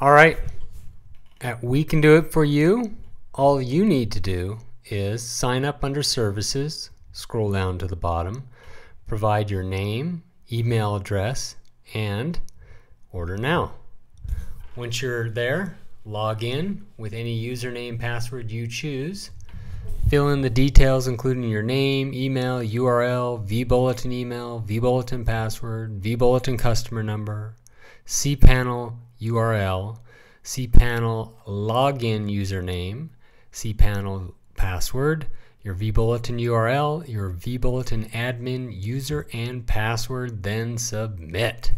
All right. We can do it for you. All you need to do is sign up under services, scroll down to the bottom, provide your name, email address, and order now. Once you're there, log in with any username password you choose. Fill in the details, including your name, email, URL, vBulletin email, vBulletin password, vBulletin customer number, cPanel URL, cPanel login username, cPanel password, your vBulletin URL, your vBulletin admin user and password, then submit.